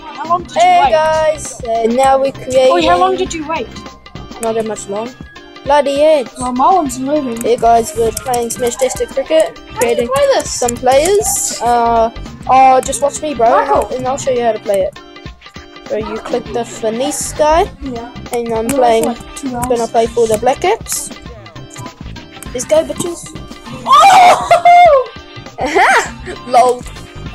How long did you Hey wait? guys, and now we create. Wait, how long did you wait? Not that much long. Bloody it. Well, my one's moving. Hey guys, we're playing Smashtastic Cricket, creating play this? some players. Uh, oh, just watch me, bro, and Michael. I'll, and I'll show you how to play it. So you click the Finesse guy, Yeah. and I'm playing. like. Gonna play for the Black Caps. Let's go, bitches. Oh! Lol.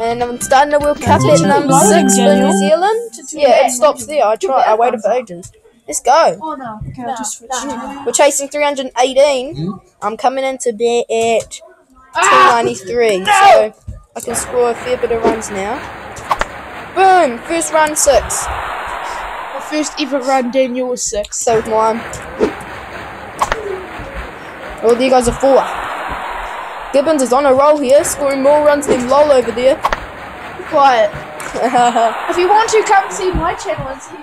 And I'm starting the World Cup at number six for New Zealand. Yeah, it stops there. I tried. I waited for ages. Let's go. Oh no. Okay, I'll just switch. We're chasing 318. Hmm? I'm coming into bed at ah! 293. So I can score a fair bit of runs now. Boom! First run six. My first ever run, Daniel was six. So was mine. Oh, there goes a four. Gibbons is on a roll here, scoring more runs than LOL over there. Quiet. If you want to, come see my channel and see.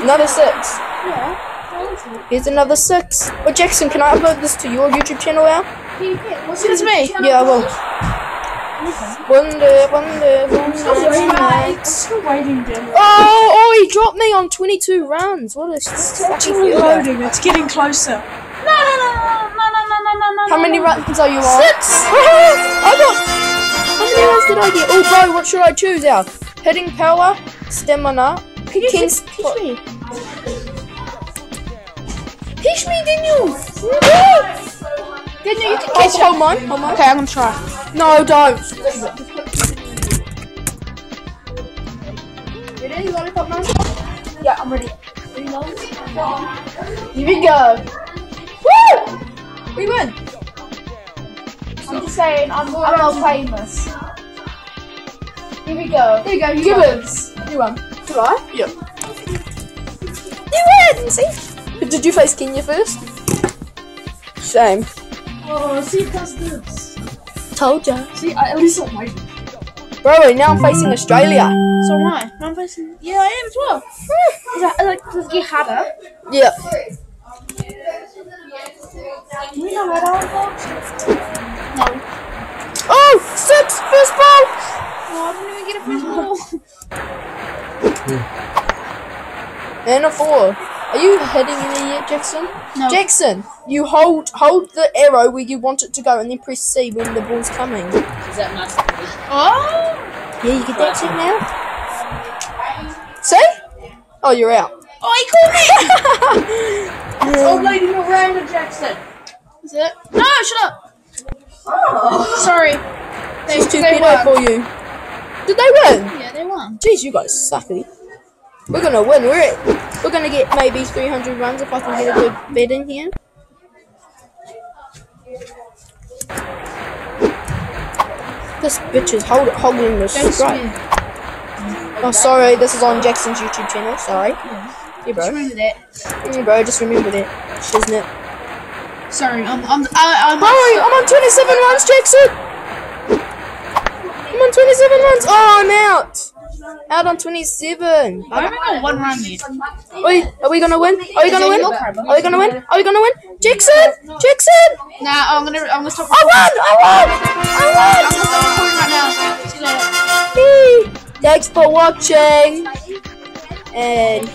Another six. Yeah. Here's another six. Oh, Jackson, can I upload this to your YouTube channel now? What's it me? Yeah, I will. Wonder, wonder, wonder. Still. Oh, oh, he dropped me on 22 runs. What a It's reloading. It's getting closer. How many runs are you on? Six. I got. How many runs did I get? Oh, bro, what should I choose now? Hitting power, stamina, Can you King's. teach me? Teach me, Daniel. Daniel, you can Oh, catch hold on, hold on. Okay, I'm gonna try. No, don't. Ready? Lollipop man? Yeah, I'm ready. Here we go. We win. I'm just saying, I'm, I'm not famous. Here we go. Here we go, you Gibbons. You won. Did I? Yep. You win! See? Did you face Kenya first? Shame. Oh, see, does this. Told ya. See, I, at least I'm waiting. Bro, now I'm facing Australia. So am I. I'm facing. Yeah, I am as well. Is that, like, does it get harder? Yeah. Do we know what I No. Oh, six! First ball! Oh, I didn't even get a first ball. And a four. Are you heading in there yet, Jackson? No. Jackson, you hold hold the arrow where you want it to go and then press C when the ball's coming. Oh! Yeah, you get that shit now? See? Oh, you're out. Oh, he called me! Old lady Miranda Jackson. Is it? No, shut up. Oh. Sorry. They, She's too they for you. Did they win? Yeah, they won. Jeez, you guys sucky. We're gonna win. We're at, we're gonna get maybe 300 runs if I can get a good bet in here. This bitch is hold, hogging the strike. Oh, sorry. This is on Jackson's YouTube channel. Sorry. Yeah. Yeah, bro. Just remember that. Yeah, bro. Just remember that. Shiznit. Sorry, I'm. I'm. I, I'm. Hurry! I'm on 27 runs, Jackson. I'm on 27 runs. Oh, I'm out. Out on 27. I only got one run there. Wait, are we gonna win? Are we gonna win? Are we gonna win? Are we gonna win? Jackson! Jackson! Nah, I'm gonna. I'm gonna stop. I won! I won! I I'm gonna stop recording right now. See you later. won! Thanks for watching. And